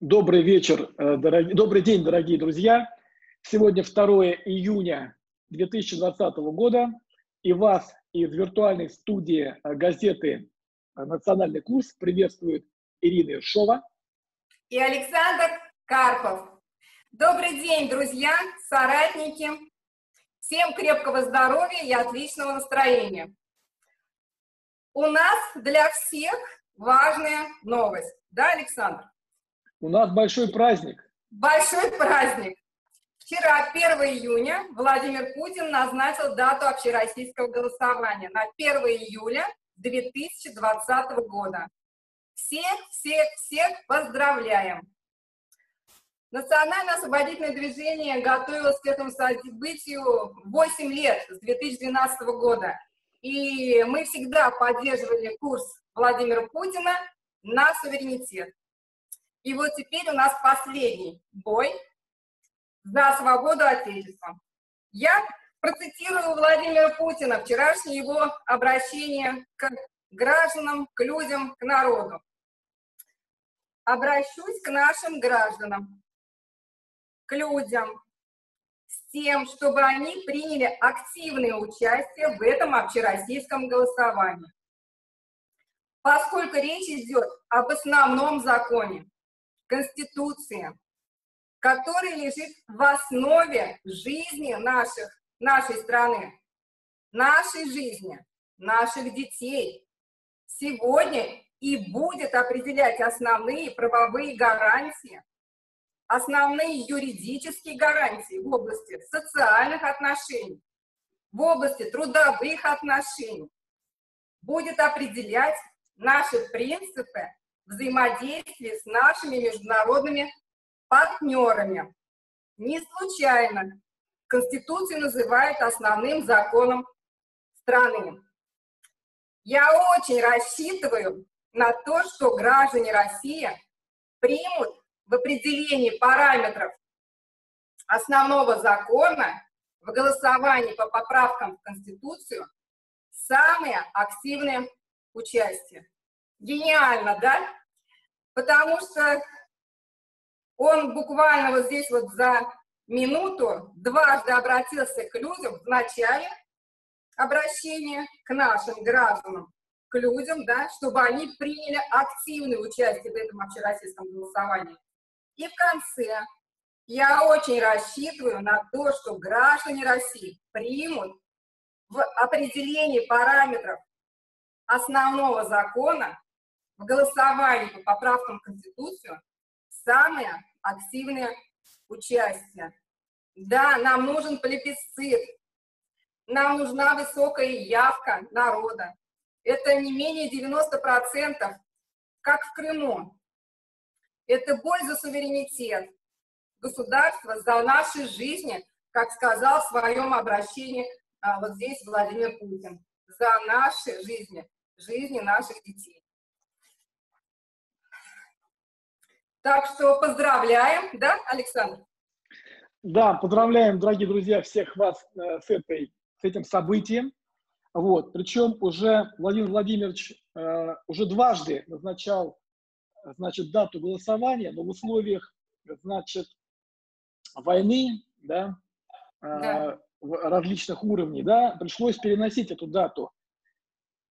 Добрый вечер, э, дорогие, добрый день, дорогие друзья. Сегодня 2 июня 2020 года, и вас из виртуальной студии э, газеты э, «Национальный курс» приветствует Ирина Иршова и Александр Карпов. Добрый день, друзья, соратники. Всем крепкого здоровья и отличного настроения. У нас для всех важная новость. Да, Александр? У нас большой праздник. Большой праздник. Вчера, 1 июня, Владимир Путин назначил дату общероссийского голосования на 1 июля 2020 года. Всех, всех, всех поздравляем! Национальное освободительное движение готовилось к этому событию 8 лет, с 2012 года. И мы всегда поддерживали курс Владимира Путина на суверенитет. И вот теперь у нас последний бой за свободу Отечества. Я процитирую Владимира Путина, вчерашнее его обращение к гражданам, к людям, к народу. Обращусь к нашим гражданам, к людям, с тем, чтобы они приняли активное участие в этом общероссийском голосовании. Поскольку речь идет об основном законе, Конституции, которая лежит в основе жизни наших, нашей страны, нашей жизни, наших детей, сегодня и будет определять основные правовые гарантии, основные юридические гарантии в области социальных отношений, в области трудовых отношений, будет определять наши принципы взаимодействии с нашими международными партнерами. Не случайно Конституцию называют основным законом страны. Я очень рассчитываю на то, что граждане России примут в определении параметров основного закона в голосовании по поправкам в Конституцию самое активное участие. Гениально, да? Потому что он буквально вот здесь вот за минуту дважды обратился к людям в начале обращения к нашим гражданам, к людям, да, чтобы они приняли активное участие в этом общероссийском голосовании. И в конце я очень рассчитываю на то, что граждане России примут в определении параметров основного закона в голосовании по поправкам в Конституцию самое активное участие. Да, нам нужен плебисцит, нам нужна высокая явка народа. Это не менее 90%, как в Крыму. Это боль за суверенитет государства, за наши жизни, как сказал в своем обращении а, вот здесь Владимир Путин, за наши жизни, жизни наших детей. Так что поздравляем, да, Александр? Да, поздравляем, дорогие друзья, всех вас э, с, этой, с этим событием. Вот. Причем уже Владимир Владимирович э, уже дважды назначал значит, дату голосования, но в условиях значит, войны, да, э, да. различных уровней, да, пришлось переносить эту дату.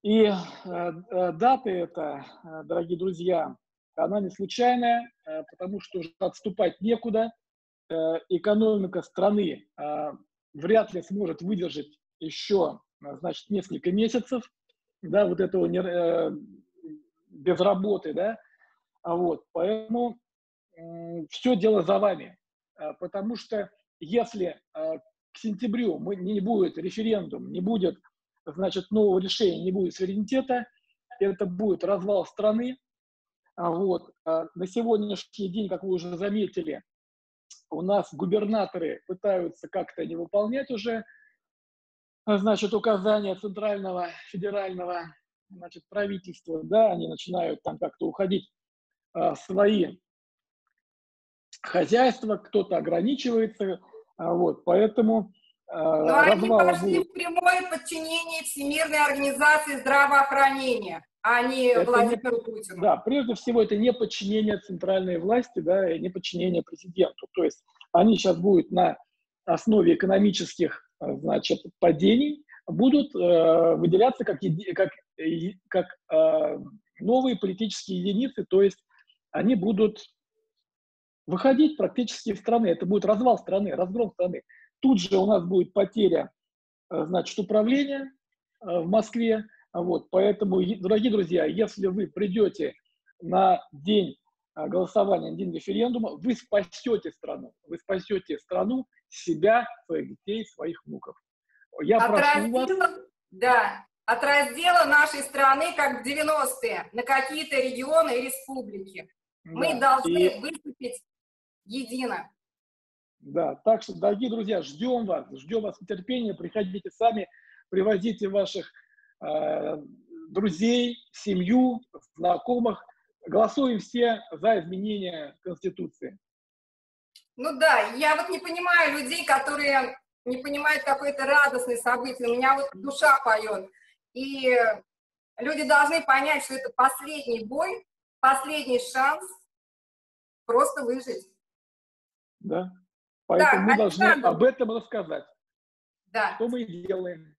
И э, э, даты это, э, дорогие друзья, она не случайная, э, потому что уже отступать некуда. Э, экономика страны э, вряд ли сможет выдержать еще, значит, несколько месяцев, да, вот этого не, без работы, да, а вот, поэтому все дело за вами, потому что если к сентябрю мы, не будет референдум, не будет, значит, нового решения, не будет суверенитета, это будет развал страны, вот. А на сегодняшний день, как вы уже заметили, у нас губернаторы пытаются как-то не выполнять уже, значит, указания центрального федерального значит, правительства, да, они начинают там как-то уходить а, свои хозяйства, кто-то ограничивается, а, вот, поэтому а, Но они пошли будет. в прямое подчинение Всемирной организации здравоохранения. А не это Владимиру не, Путину. Да, прежде всего это не подчинение центральной власти, да, и не подчинение президенту. То есть они сейчас будут на основе экономических, э, значит, падений, будут э, выделяться как, как, как э, новые политические единицы, то есть они будут выходить практически из страны. Это будет развал страны, разгром страны. Тут же у нас будет потеря, э, значит, управления э, в Москве. Вот, поэтому, дорогие друзья, если вы придете на день э, голосования, на день референдума, вы спасете страну. Вы спасете страну, себя, своих детей, своих внуков. Я от прошу раздела, вас... Да, от раздела нашей страны, как в 90-е, на какие-то регионы и республики. Да, Мы должны и... выступить едино. Да, так что, дорогие друзья, ждем вас, ждем вас нетерпения, приходите сами, привозите ваших друзей, семью, знакомых, голосуем все за изменение Конституции. Ну да, я вот не понимаю людей, которые не понимают какое-то радостное событие. У меня вот душа поет. И люди должны понять, что это последний бой, последний шанс просто выжить. Да. Поэтому да, мы должны об этом рассказать. Да. Что мы делаем.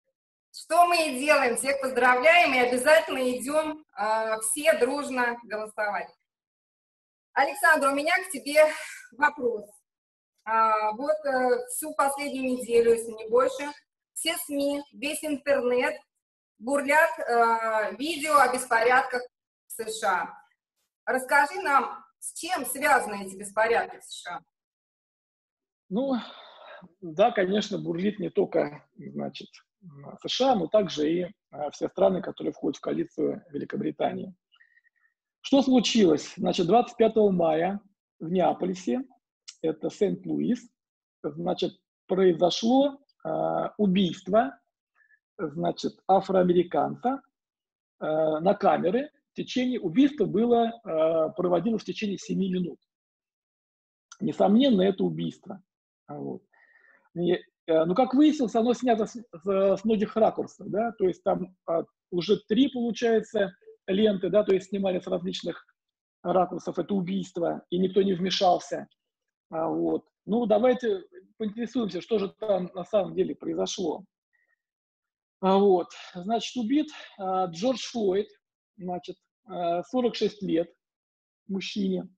Что мы и делаем. Всех поздравляем и обязательно идем э, все дружно голосовать. Александр, у меня к тебе вопрос. А, вот э, всю последнюю неделю, если не больше, все СМИ, весь интернет бурлят э, видео о беспорядках в США. Расскажи нам, с чем связаны эти беспорядки в США? Ну, да, конечно, бурлит не только, значит, США, но также и э, все страны, которые входят в коалицию Великобритании. Что случилось? Значит, 25 мая в Неаполисе, это Сент-Луис, значит, произошло э, убийство, значит, афроамериканца э, на камеры. В течение убийства было, э, проводилось в течение 7 минут. Несомненно, это убийство. Вот. И, э, ну, как выяснилось, оно снято с, с, многих ракурсов, да, то есть там а, уже три, получается, ленты, да, то есть снимали с различных ракурсов это убийство, и никто не вмешался. А, вот. Ну, давайте поинтересуемся, что же там на самом деле произошло. А, вот. Значит, убит а, Джордж Флойд, значит, а, 46 лет, мужчине,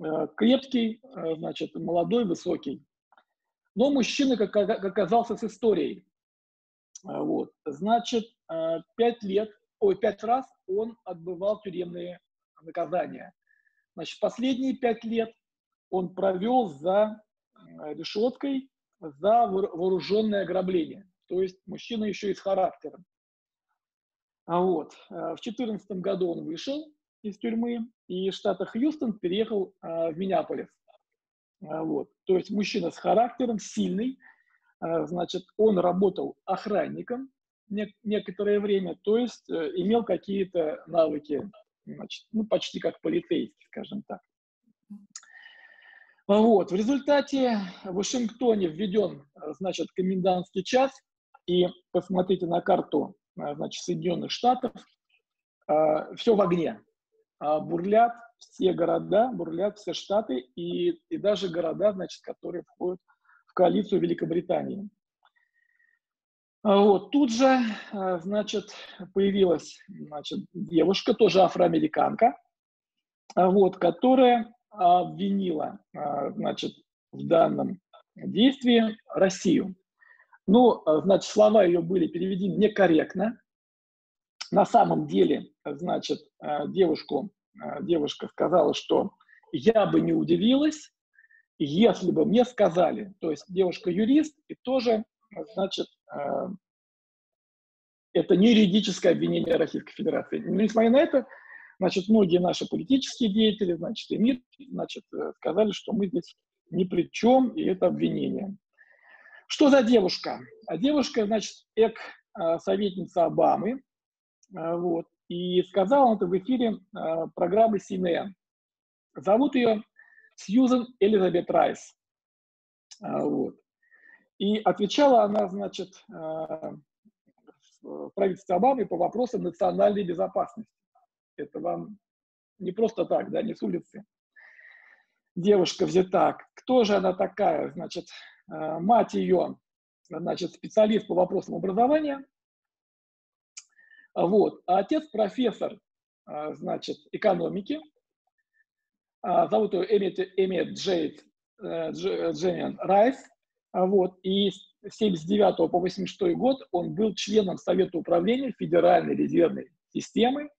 а, крепкий, значит, молодой, высокий. Но мужчина, как, оказался, с историей. А, вот. Значит, а, пять лет, ой, пять раз он отбывал тюремные наказания. Значит, последние пять лет он провел за решеткой за вооруженное ограбление. То есть мужчина еще и с характером. А вот. А, в 2014 году он вышел из тюрьмы и из штата Хьюстон переехал в Миннеаполис. А, вот. То есть мужчина с характером, сильный, а, значит, он работал охранником некоторое время, то есть э, имел какие-то навыки, значит, ну, почти как полицейский, скажем так. А вот. В результате в Вашингтоне введен, значит, комендантский час, и посмотрите на карту, значит, Соединенных Штатов, все в огне, бурлят все города, бурлят все штаты и, и даже города, значит, которые входят в коалицию Великобритании. А вот, тут же, а, значит, появилась значит, девушка, тоже афроамериканка, а вот, которая обвинила, значит, в данном действии Россию. Ну, значит, слова ее были переведены некорректно. На самом деле, значит, девушку девушка сказала, что я бы не удивилась, если бы мне сказали, то есть девушка юрист, и тоже, значит, э, это не юридическое обвинение Российской Федерации. Но несмотря на это, значит, многие наши политические деятели, значит, и МИД, значит, э, сказали, что мы здесь ни при чем, и это обвинение. Что за девушка? А девушка, значит, эк-советница Обамы, вот, и сказал он это в эфире э, программы CNN. Зовут ее Сьюзен Элизабет Райс. Э, вот. И отвечала она, значит, э, в правительстве Обамы по вопросам национальной безопасности. Это вам не просто так, да, не с улицы. Девушка взята. Кто же она такая? Значит, мать ее, значит, специалист по вопросам образования. Вот. А отец профессор, э, значит, экономики. А, зовут его Эмит, Эмит Джейд э, Дженниан Райс. Вот. И с 79 по 86 год он был членом Совета управления Федеральной резервной системы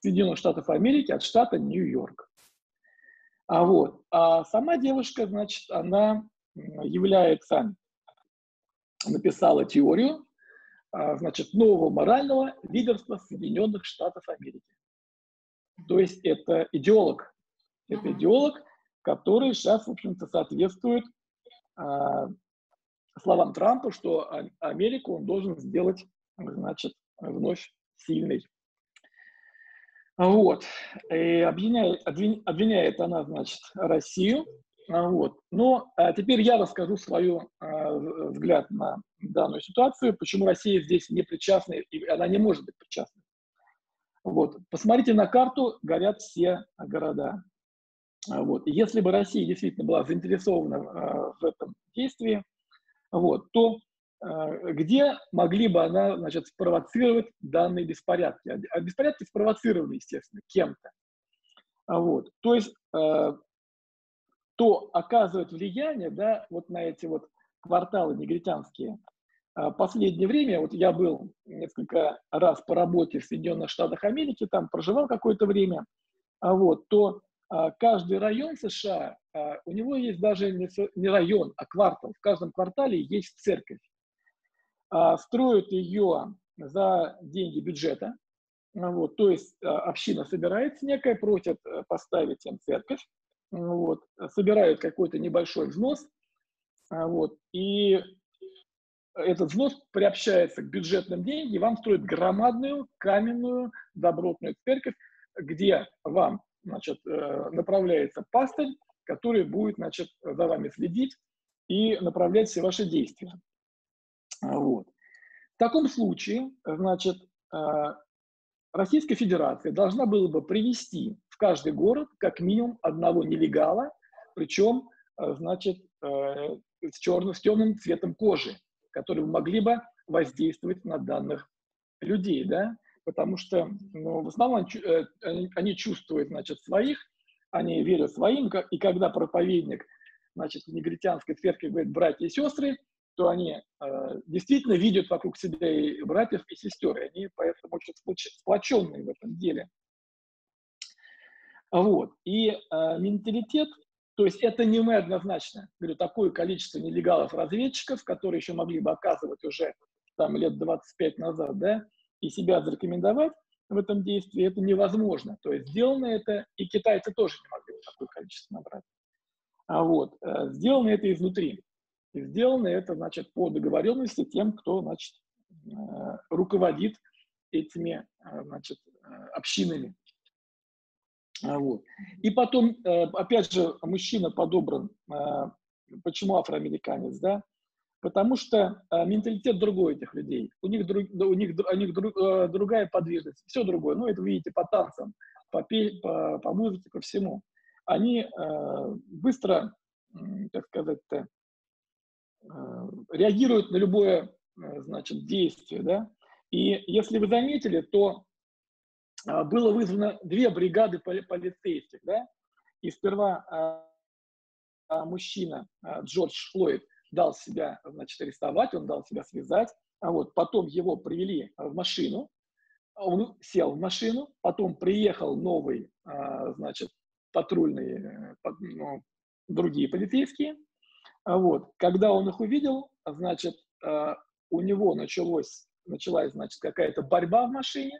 Соединенных Штатов Америки от штата Нью-Йорк. А вот, а сама девушка, значит, она является, написала теорию, а, значит, нового морального лидерства Соединенных Штатов Америки. То есть это идеолог, это идеолог, который сейчас, в общем-то, соответствует а, словам Трампа, что Америку он должен сделать, значит, вновь сильной. Вот. И обвиняет, обвиняет она, значит, Россию. Вот. Но а теперь я расскажу свой а, взгляд на данную ситуацию, почему Россия здесь не причастна, и она не может быть причастна. Вот. Посмотрите на карту, горят все города. Вот. Если бы Россия действительно была заинтересована а, в этом действии, вот, то э, где могли бы она значит, спровоцировать данные беспорядки? А, а беспорядки спровоцированы, естественно, кем-то. Вот. То есть то оказывает влияние да, вот на эти вот кварталы негритянские. А последнее время, вот я был несколько раз по работе в Соединенных Штатах Америки, там проживал какое-то время, а вот, то а, каждый район США, у него есть даже не район, а квартал. В каждом квартале есть церковь. Строят ее за деньги бюджета. Вот, то есть община собирается некая, просят э, поставить им церковь. Вот, собирают какой-то небольшой взнос. Вот, и этот взнос приобщается к бюджетным деньгам, и вам строят громадную каменную добротную церковь, где вам значит, э, направляется пастырь, который будет значит, за вами следить и направлять все ваши действия. Вот. В таком случае, значит, э, Российская Федерация должна была бы привести в каждый город как минимум одного нелегала, причем, э, значит, с, черным, с темным цветом кожи, которые могли бы воздействовать на данных людей, да, потому что ну, в основном э, они, они чувствуют, значит, своих, они верят своим, и когда проповедник, значит, в негритянской церкви говорит «братья и сестры», то они э, действительно видят вокруг себя и братьев, и сестер, и они поэтому очень сплоченные в этом деле. Вот. И э, менталитет, то есть это не мы однозначно, говорю, такое количество нелегалов-разведчиков, которые еще могли бы оказывать уже там лет 25 назад, да, и себя зарекомендовать в этом действии, это невозможно. То есть сделано это, и китайцы тоже не могли такое количество набрать. А вот, э, сделано это изнутри. И сделано это, значит, по договоренности тем, кто, значит, э, руководит этими, э, значит, общинами. А вот. И потом, опять же, мужчина подобран, почему афроамериканец, да? Потому что э, менталитет другой этих людей. У них, друг, у них, у них друг, э, другая подвижность. Все другое. Ну, это видите по танцам, по, по, по музыке, по всему. Они э, быстро, э, так сказать, э, реагируют на любое, э, значит, действие, да. И если вы заметили, то э, было вызвано две бригады полицейских, да. И сперва э, мужчина э, Джордж Флойд дал себя, значит, арестовать, он дал себя связать. А вот потом его привели в машину, он сел в машину, потом приехал новый, а, значит, патрульные, ну, другие полицейские. А вот, когда он их увидел, значит, а, у него началось, началась, значит, какая-то борьба в машине,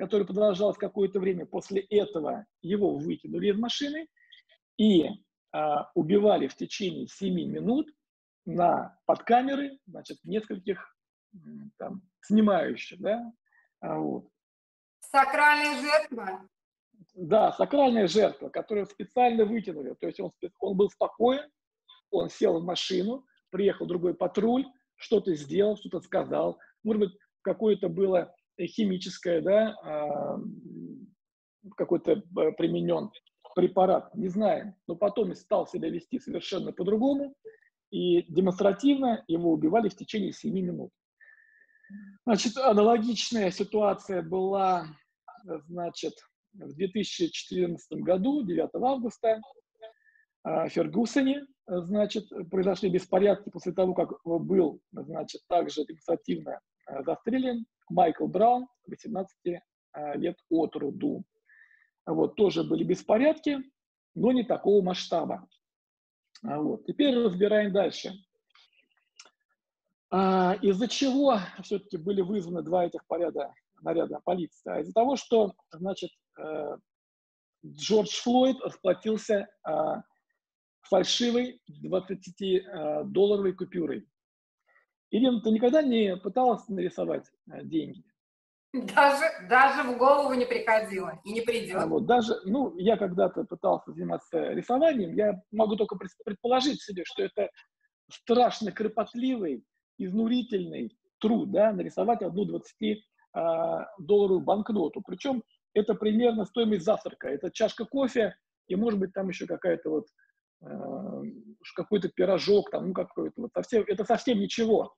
которая продолжалась какое-то время. После этого его выкинули из машины и убивали в течение 7 минут на подкамеры, значит, нескольких там, снимающих, да, а вот. Сакральная жертва? Да, сакральная жертва, которую специально вытянули. То есть он, он был спокоен, он сел в машину, приехал другой патруль, что-то сделал, что-то сказал. Может быть, какое-то было химическое, да, а, какой-то э, применен препарат, не знаем. Но потом стал себя вести совершенно по-другому, и демонстративно его убивали в течение 7 минут. Значит, аналогичная ситуация была, значит, в 2014 году, 9 августа, в Фергусоне, значит, произошли беспорядки после того, как был, значит, также демонстративно э, застрелен Майкл Браун, 18 э, лет от роду. Вот, тоже были беспорядки, но не такого масштаба. А вот. Теперь разбираем дальше. А, из-за чего все-таки были вызваны два этих поряда, наряда полиции? А из-за того, что, значит, э, Джордж Флойд расплатился а, фальшивой 20-долларовой купюрой. Ирина, ты никогда не пыталась нарисовать э, деньги? Даже, даже в голову не приходило и не придет. А вот, даже, ну, я когда-то пытался заниматься рисованием, я могу только предположить себе, что это страшно кропотливый, изнурительный труд, да, нарисовать одну 20-долларовую а, банкноту. Причем это примерно стоимость завтрака. Это чашка кофе и, может быть, там еще какая-то вот какой-то пирожок, там, ну, какой-то вот совсем, это совсем ничего.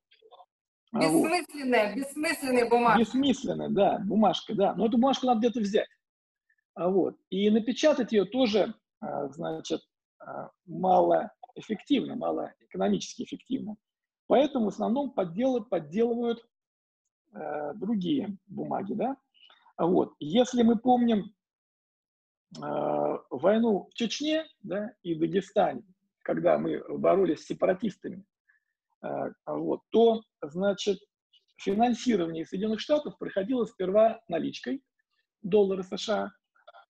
Бессмысленная, вот. бессмысленная бумажка. Бессмысленная, да, бумажка, да. Но эту бумажку надо где-то взять. А вот. И напечатать ее тоже, а, значит, а, мало эффективно, мало экономически эффективно. Поэтому в основном подделы, подделывают э, другие бумаги, да. Вот. Если мы помним э, войну в Чечне да, и Дагестане, когда мы боролись с сепаратистами, Э, вот, то, значит, финансирование Соединенных Штатов проходило сперва наличкой доллара США.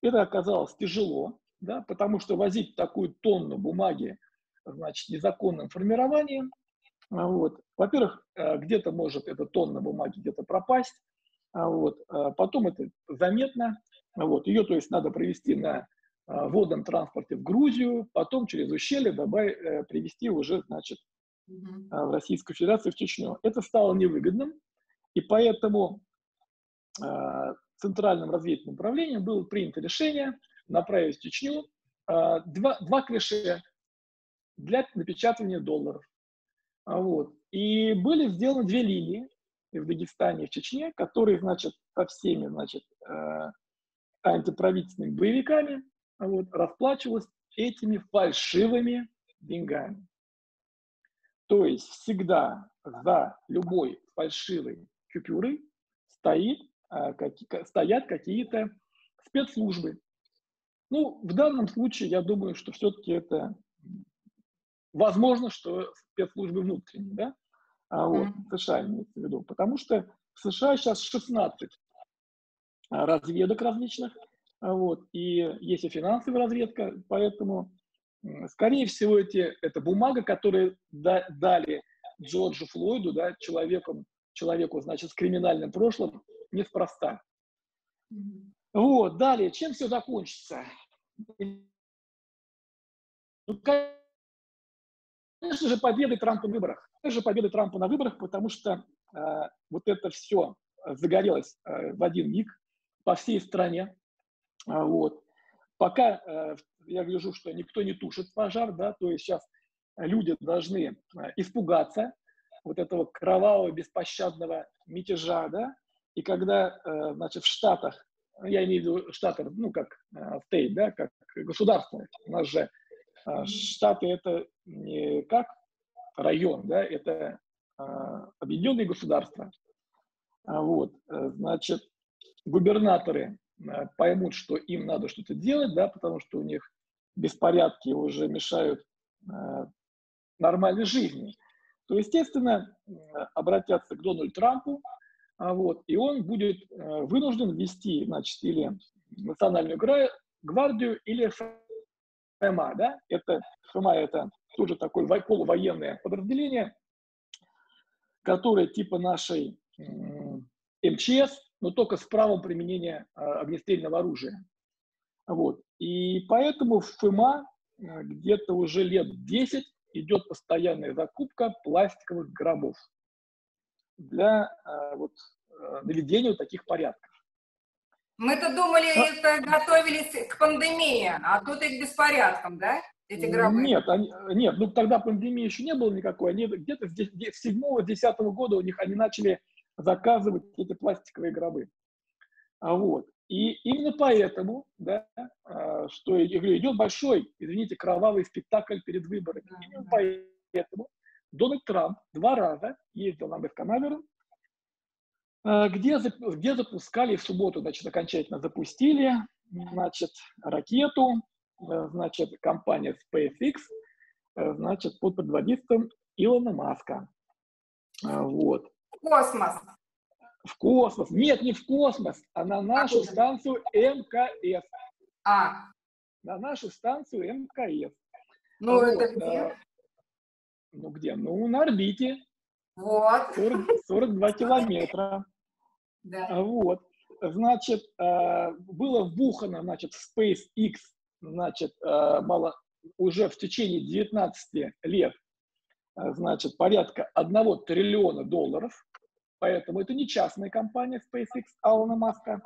Это оказалось тяжело, да, потому что возить такую тонну бумаги, значит, незаконным формированием, вот. Во-первых, э, где-то может эта тонна бумаги где-то пропасть, вот. Потом это заметно, вот. Ее, то есть, надо провести на водном транспорте в Грузию, потом через ущелье добавить, привести уже, значит, в Российскую Федерацию, в Чечню. Это стало невыгодным, и поэтому э, Центральным разведывательным управлением было принято решение направить в Чечню э, два, два клише для напечатания долларов. А вот. И были сделаны две линии в Дагестане и в Чечне, которые, значит, со всеми, значит, э, антиправительственными боевиками вот, расплачивалась этими фальшивыми деньгами. То есть всегда за любой фальшивой купюрой стоит, а, как, стоят какие-то спецслужбы. Ну, в данном случае, я думаю, что все-таки это возможно, что спецслужбы внутренние, да, а вот. США имеется в виду, потому что в США сейчас 16 а, разведок различных, а вот, и есть и финансовая разведка, поэтому Скорее всего, эти, это бумага, которую да, дали Джорджу Флойду, да, человеку, человеку, значит, с криминальным прошлым, неспроста. Вот, далее, чем все закончится? Ну, конечно же, победой Трампа на выборах. Конечно же, победой Трампа на выборах, потому что э, вот это все загорелось э, в один миг по всей стране. Э, вот. Пока э, я вижу, что никто не тушит пожар, да, то есть сейчас люди должны э, испугаться вот этого кровавого, беспощадного мятежа, да, и когда, э, значит, в Штатах, я имею в виду Штаты, ну, как стейт, да, как государство, у нас же Штаты это не как район, да, это объединенные государства. Вот, значит, губернаторы Э, поймут, что им надо что-то делать, да, потому что у них беспорядки уже мешают э, нормальной жизни, то, естественно, обратятся к Дональду Трампу, а вот, и он будет э, вынужден ввести, значит, или национальную гвардию, или ФМА, да, это ФМА это тоже такое полувоенное подразделение, которое типа нашей МЧС, но только с правом применения а, огнестрельного оружия. Вот. И поэтому в ФМА а, где-то уже лет 10 идет постоянная закупка пластиковых гробов для а, вот, наведения таких порядков. Мы-то думали, это готовились к пандемии, а тут и к беспорядкам, да? Эти гробы. Нет, они, нет, ну тогда пандемии еще не было никакой. Они где-то с 7-10 года у них они начали заказывать эти пластиковые гробы. А вот. И именно поэтому, да, а, что я говорю, идет большой, извините, кровавый спектакль перед выборами. Именно поэтому Дональд Трамп два раза ездил на Бесканаверу, где, где запускали в субботу, значит, окончательно запустили, значит, ракету, э, значит, компания SpaceX, э, значит, под предводительством Илона Маска. А, вот. Космос. В космос. Нет, не в космос, а на нашу а станцию МКС. А. На нашу станцию МКС. Ну, вот, это где? А, ну, где? Ну, на орбите. Вот. 40, 42 километра. Да. Вот. Значит, а, было вбухано, значит, в SpaceX, значит, а, мало, уже в течение 19 лет, значит, порядка 1 триллиона долларов. Поэтому это не частная компания SpaceX Алана Маска.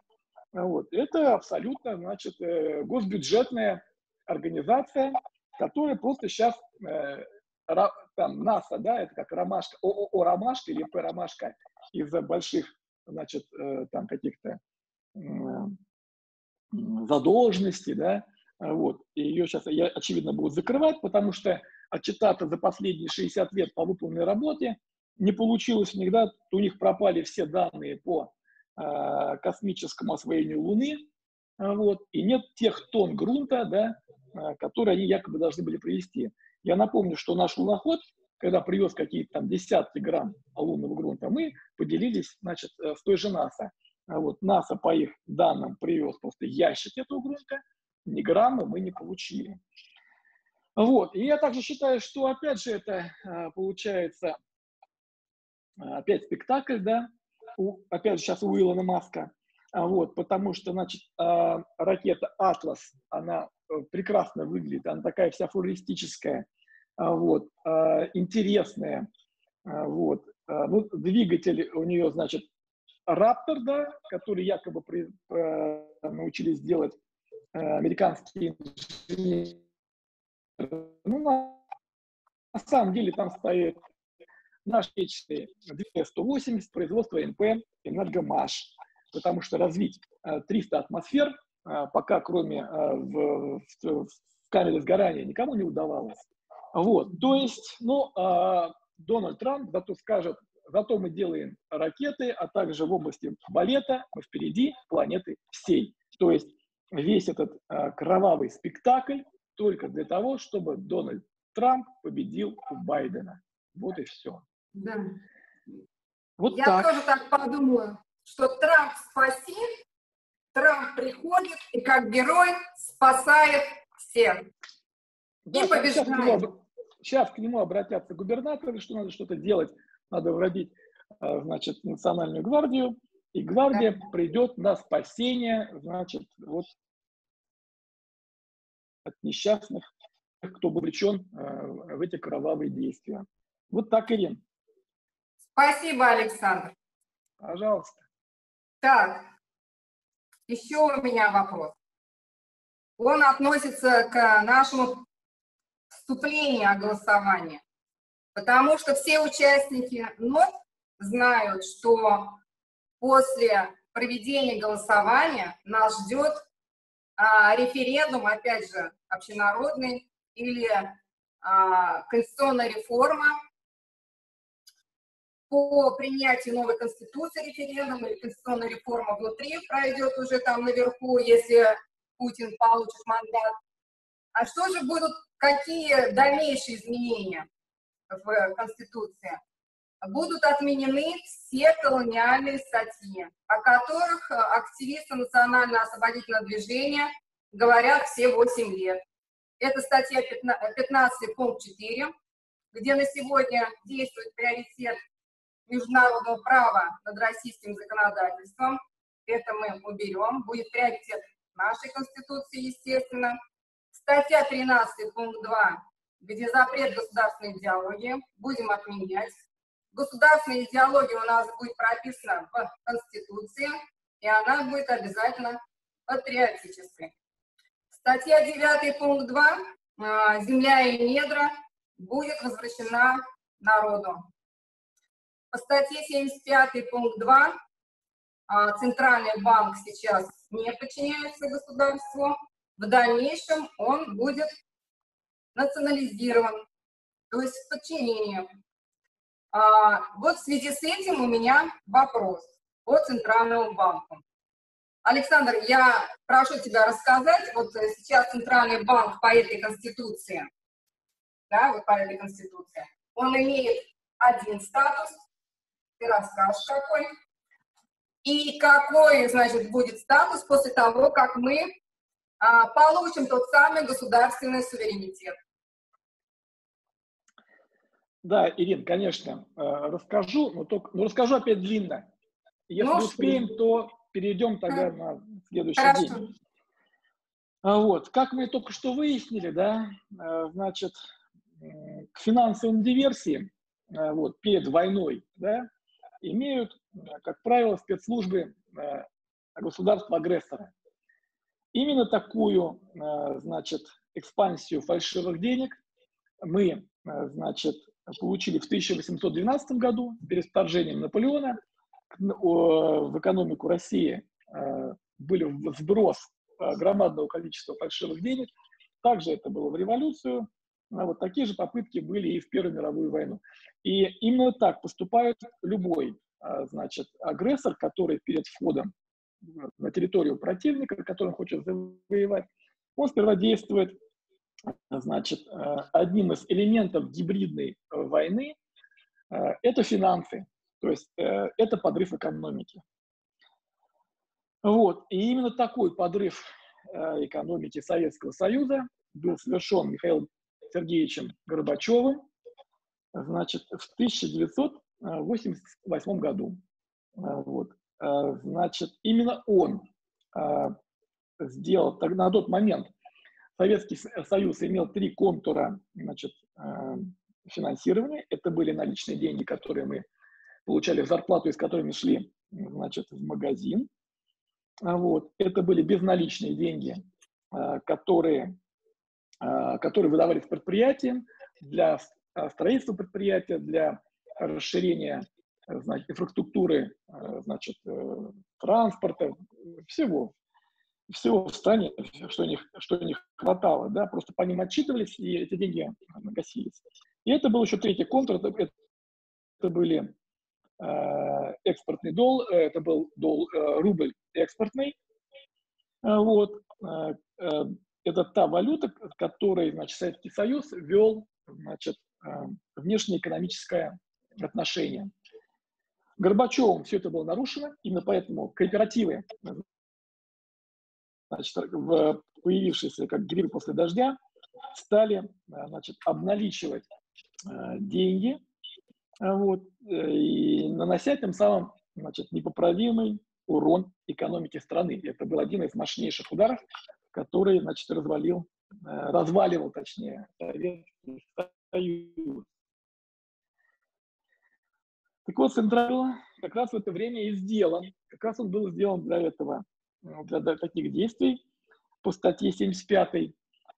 Вот. Это абсолютно, значит, э, госбюджетная организация, которая просто сейчас э, там НАСА, да, это как ромашка, ООО ромашка или П ромашка из-за больших, значит, э, там каких-то задолженностей, да, вот, и ее сейчас, очевидно, будут закрывать, потому что отчитаться за последние 60 лет по выполненной работе не получилось у них, да, у них пропали все данные по э, космическому освоению Луны, э, вот, и нет тех тонн грунта, да, э, которые они якобы должны были привести. Я напомню, что наш луноход, когда привез какие-то там десятки грамм лунного грунта, мы поделились, значит, э, с той же НАСА. А вот НАСА по их данным привез просто ящик этого грунта, ни грамма мы не получили. Вот. И я также считаю, что, опять же, это получается опять спектакль, да, у, опять же сейчас у Илона Маска, а, вот, потому что, значит, а, ракета «Атлас», она э, прекрасно выглядит, она такая вся футуристическая, а, вот, интересная, вот, ну, двигатель у нее, значит, Раптор, да, который якобы при, э, научились делать э, американские инженеры. Ну, на, на самом деле там стоит Наш отечественный 180 производство НП «Энергомаш», потому что развить 300 э, атмосфер э, пока кроме э, в, в, в камере сгорания никому не удавалось. Вот, то есть, ну, а Дональд Трамп зато скажет, зато мы делаем ракеты, а также в области балета мы впереди планеты всей. То есть весь этот кровавый спектакль только для того, чтобы Дональд Трамп победил у Байдена. Вот и все. Да. Вот Я так. тоже так подумаю, что Трамп спаси, Трамп приходит и как герой спасает всех. Да, и побеждает. Сейчас к, нему, сейчас к нему обратятся губернаторы, что надо что-то делать, надо вводить, а, значит, национальную гвардию, и гвардия да. придет на спасение, значит, вот от несчастных, кто вовлечен а, в эти кровавые действия. Вот так, Ирин. Спасибо, Александр. Пожалуйста. Так, еще у меня вопрос. Он относится к нашему вступлению о голосовании, потому что все участники НОТ знают, что после проведения голосования нас ждет а, референдум, опять же, общенародный или а, конституционная реформа, по принятию новой конституции референдум или конституционная реформа внутри пройдет уже там наверху, если Путин получит мандат. А что же будут, какие дальнейшие изменения в Конституции? Будут отменены все колониальные статьи, о которых активисты национально-освободительного движения говорят все 8 лет. Это статья 15, пункт 4, где на сегодня действует приоритет международного права над российским законодательством. Это мы уберем. Будет приоритет нашей Конституции, естественно. Статья 13, пункт 2, где запрет государственной идеологии, будем отменять. Государственная идеология у нас будет прописана в Конституции, и она будет обязательно патриотической. Статья 9, пункт 2. А, земля и недра будет возвращена народу. По статье 75, пункт 2. А, Центральный банк сейчас не подчиняется государству. В дальнейшем он будет национализирован, то есть с подчинением. А, вот в связи с этим у меня вопрос по Центральному банку. Александр, я прошу тебя рассказать, вот сейчас Центральный банк по этой Конституции, да, вот по этой Конституции, он имеет один статус, ты расскажешь какой, и какой, значит, будет статус после того, как мы а, получим тот самый государственный суверенитет. Да, Ирин, конечно, э, расскажу, но только, но расскажу опять длинно. Если ну, успеем, то перейдем тогда на следующий Хорошо. день. А вот, как мы только что выяснили, да, э, значит, к финансовым диверсиям, э, вот, перед войной, да, имеют, как правило, спецслужбы государства-агрессора. Именно такую, значит, экспансию фальшивых денег мы, значит, получили в 1812 году перед вторжением Наполеона в экономику России э, были сброс э, громадного количества фальшивых денег. Также это было в революцию. А вот такие же попытки были и в Первую мировую войну. И именно так поступает любой э, значит, агрессор, который перед входом на территорию противника, который он хочет завоевать, он сперва действует значит, одним из элементов гибридной войны это финансы, то есть это подрыв экономики. Вот. И именно такой подрыв экономики Советского Союза был совершен Михаилом Сергеевичем Горбачевым значит, в 1988 году. Вот. Значит, именно он сделал на тот момент Советский Союз имел три контура значит, э, финансирования. Это были наличные деньги, которые мы получали зарплату, из которыми шли значит, в магазин. А вот. Это были безналичные деньги, э, которые, э, которые выдавались предприятиям для строительства предприятия, для расширения значит, инфраструктуры, значит, транспорта, всего, всего в стране, что у них, что у них хватало, да, просто по ним отчитывались, и эти деньги нагасились. И это был еще третий контур, это, это были э, экспортный дол, это был дол, э, рубль экспортный, э, вот, э, э, это та валюта, которой, значит, Советский Союз вел, значит, э, внешнеэкономическое отношение. Горбачевым все это было нарушено, именно поэтому кооперативы значит, появившиеся как грибы после дождя, стали э, значит, обналичивать э, деньги э, вот, и нанося тем самым значит, непоправимый урон экономике страны. Это был один из мощнейших ударов, который значит, развалил, разваливал, точнее, Советский Союз. Так вот, Централ как раз в это время и сделан. Как раз он был сделан для этого для таких действий по статье 75.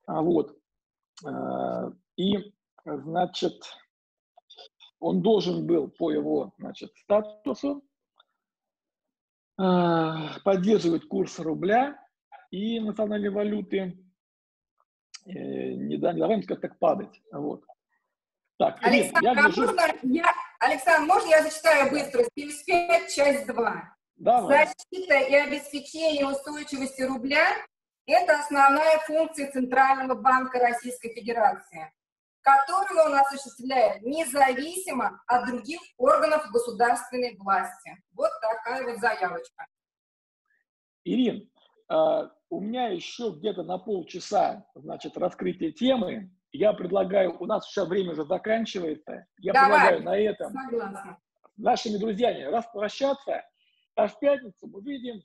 А, вот. А, и, значит, он должен был по его значит, статусу а, поддерживать курс рубля и национальной валюты, э, не, не давай сказать так падать. Вот. Так, Александр, я, а можно, я, Александр, можно я зачитаю быстро? 75, часть 2. Давай. Защита и обеспечение устойчивости рубля – это основная функция Центрального банка Российской Федерации, которую он осуществляет независимо от других органов государственной власти. Вот такая вот заявочка. Ирин, а, у меня еще где-то на полчаса, значит, раскрытие темы. Я предлагаю, у нас сейчас время уже заканчивается, я Давай. предлагаю на этом Согласна. нашими друзьями распрощаться а в пятницу мы видим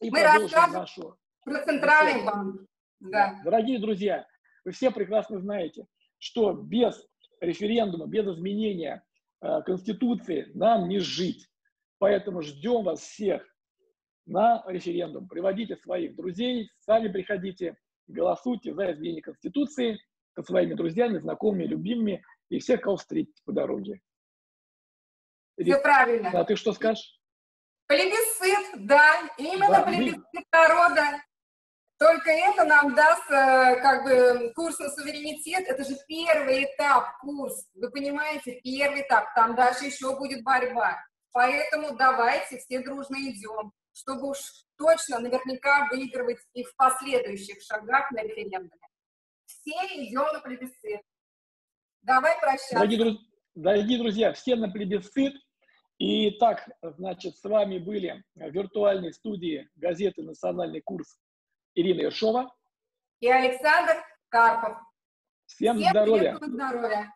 и мы продолжим нашу про центральный банк. Да. Дорогие друзья, вы все прекрасно знаете, что без референдума, без изменения э, Конституции нам не жить. Поэтому ждем вас всех на референдум. Приводите своих друзей, сами приходите, голосуйте за изменение Конституции со своими друзьями, знакомыми, любимыми и всех, кого встретите по дороге. Все правильно. А ты что скажешь? Плебисцит, да, именно да, плебисцит народа. Только это нам даст э, как бы курс на суверенитет. Это же первый этап курс. Вы понимаете, первый этап. Там дальше еще будет борьба. Поэтому давайте все дружно идем, чтобы уж точно наверняка выигрывать и в последующих шагах на референдуме. Все идем на плебисцит. Давай прощаться. Дорогие, друз... Дорогие друзья, все на плебисцит. И так, значит, с вами были в виртуальной студии газеты «Национальный курс» Ирина Ершова и Александр Карпов. Всем, Всем здоровья! здоровья!